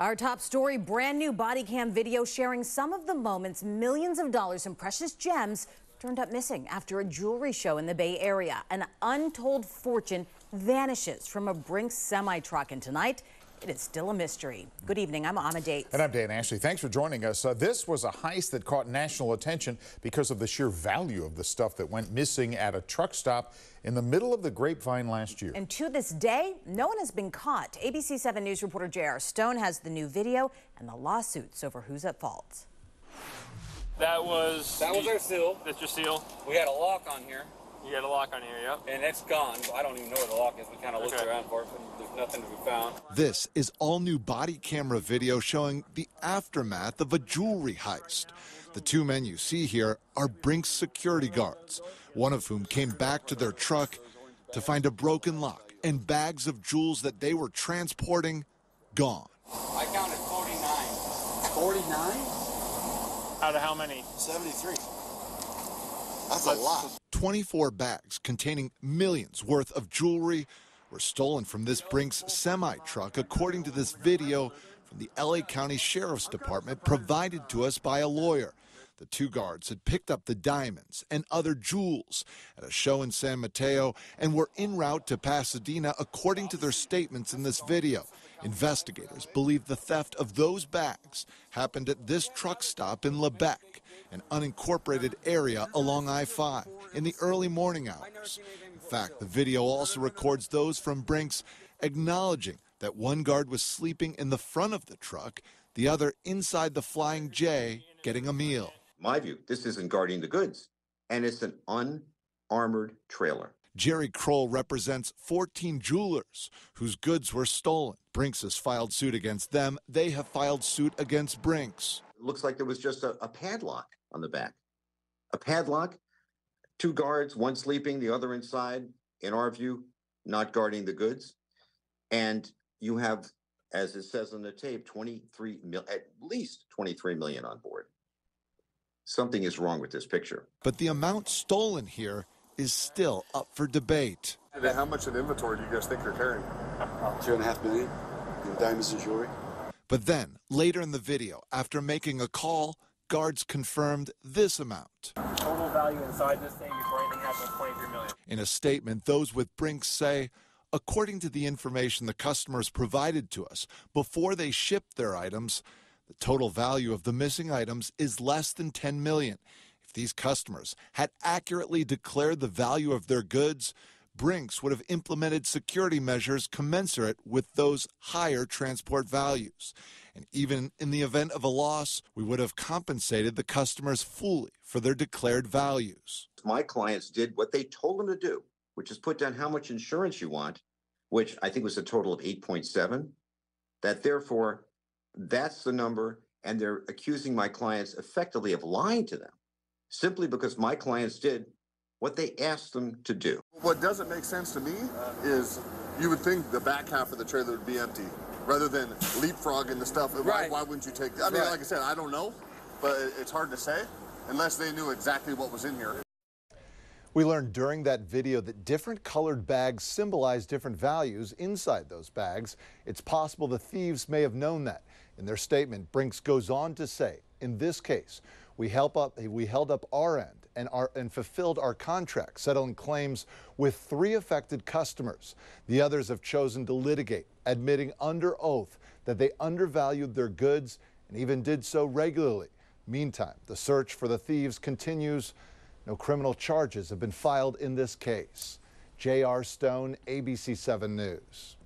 Our top story brand new body cam video sharing some of the moments millions of dollars in precious gems turned up missing after a jewelry show in the Bay Area. An untold fortune vanishes from a Brinks semi truck, and tonight it is still a mystery. Good evening. I'm Ama Daetz. And I'm Dan Ashley. Thanks for joining us. Uh, this was a heist that caught national attention because of the sheer value of the stuff that went missing at a truck stop in the middle of the grapevine last year. And to this day, no one has been caught. ABC 7 News reporter J.R. Stone has the new video and the lawsuits over who's at fault. That was that was our seal. That's your seal. We had a lock on here. You got a lock on here, yep. And it's gone. I don't even know where the lock is. We kind of okay. looked around for it, but there's nothing to be found. This is all new body camera video showing the aftermath of a jewelry heist. The two men you see here are Brinks security guards, one of whom came back to their truck to find a broken lock and bags of jewels that they were transporting gone. I counted 49. 49? Out of how many? 73. That's a lot. 24 bags containing millions worth of jewelry were stolen from this Brinks semi truck, according to this video from the LA County Sheriff's Department provided to us by a lawyer. The two guards had picked up the diamonds and other jewels at a show in San Mateo and were en route to Pasadena, according to their statements in this video. Investigators believe the theft of those bags happened at this truck stop in Lebec, an unincorporated area along I 5, in the early morning hours. In fact, the video also records those from Brinks acknowledging that one guard was sleeping in the front of the truck, the other inside the Flying J getting a meal my view, this isn't guarding the goods, and it's an unarmored trailer. Jerry Kroll represents 14 jewelers whose goods were stolen. Brinks has filed suit against them. They have filed suit against Brinks. It looks like there was just a, a padlock on the back. A padlock, two guards, one sleeping, the other inside, in our view, not guarding the goods. And you have, as it says on the tape, 23 mil, at least 23 million on board something is wrong with this picture. But the amount stolen here is still up for debate. How much of inventory do you guys think you're carrying? Two and a half million in diamonds and jewelry. But then, later in the video, after making a call, guards confirmed this amount. Value inside this thing before anything happens 23 million. In a statement, those with Brinks say, according to the information the customers provided to us before they shipped their items, the total value of the missing items is less than 10 million. If these customers had accurately declared the value of their goods, Brinks would have implemented security measures commensurate with those higher transport values. And even in the event of a loss, we would have compensated the customers fully for their declared values. My clients did what they told them to do, which is put down how much insurance you want, which I think was a total of 8.7. That therefore that's the number. And they're accusing my clients effectively of lying to them simply because my clients did what they asked them to do. What doesn't make sense to me is you would think the back half of the trailer would be empty rather than leapfrogging the stuff. Right. Why, why wouldn't you take that? I mean, right. like I said, I don't know, but it's hard to say unless they knew exactly what was in here. We learned during that video that different colored bags symbolize different values inside those bags. It's possible the thieves may have known that. In their statement, Brinks goes on to say, in this case, we, help up, we held up our end and, our, and fulfilled our contract, settling claims with three affected customers. The others have chosen to litigate, admitting under oath that they undervalued their goods and even did so regularly. Meantime, the search for the thieves continues. No criminal charges have been filed in this case. J.R. Stone, ABC 7 News.